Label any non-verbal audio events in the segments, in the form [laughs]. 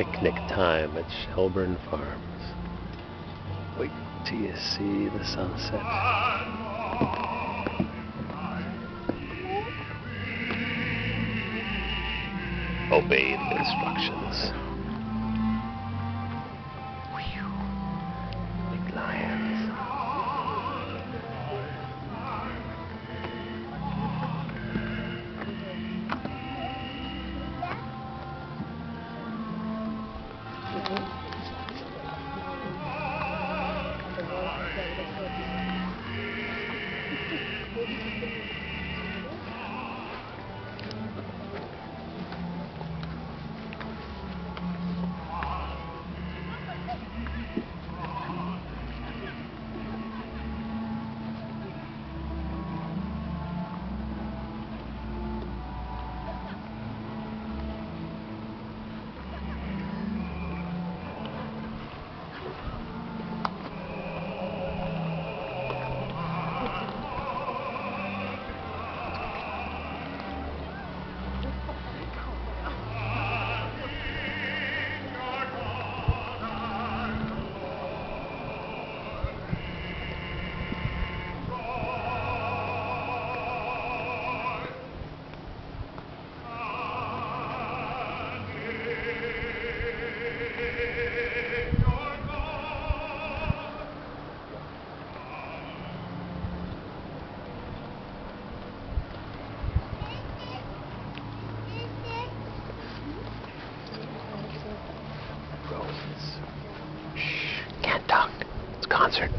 picnic time at Shelburne Farms. Wait till you see the sunset. Obey the instructions. 嗯。Concert.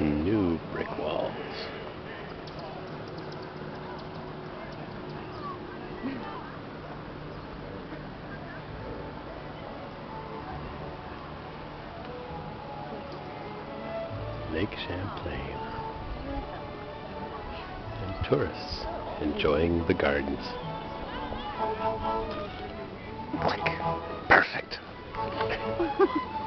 New brick walls. Lake Champlain. And tourists enjoying the gardens. Click. Perfect. [laughs]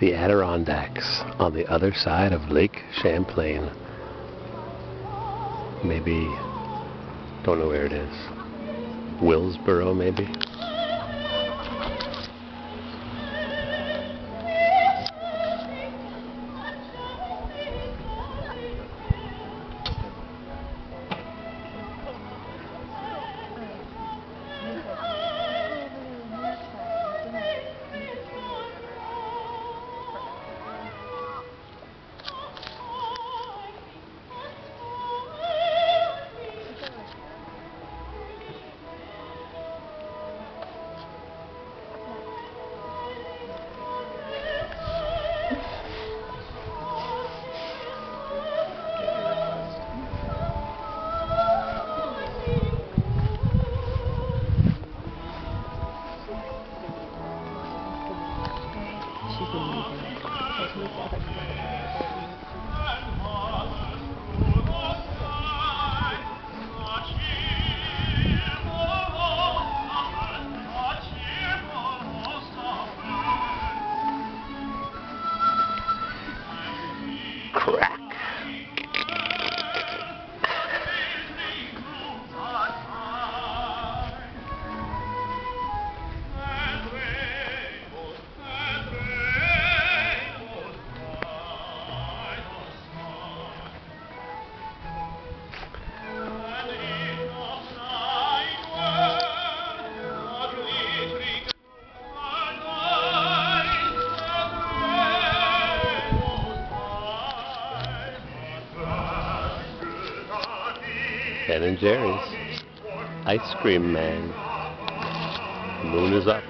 The Adirondacks on the other side of Lake Champlain. Maybe, don't know where it is. Willsboro, maybe? Ben and Jerry's. Ice Cream Man. Moon is up.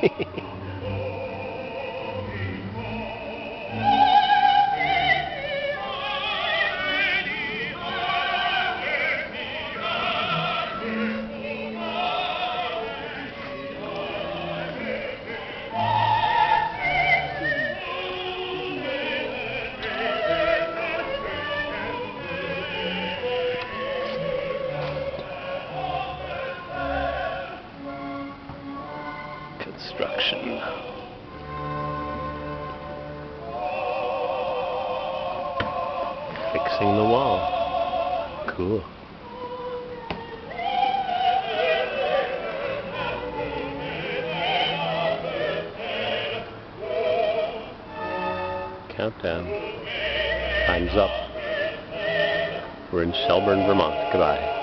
Construction. [laughs] The wall. Cool. Countdown. Time's up. We're in Shelburne, Vermont. Goodbye.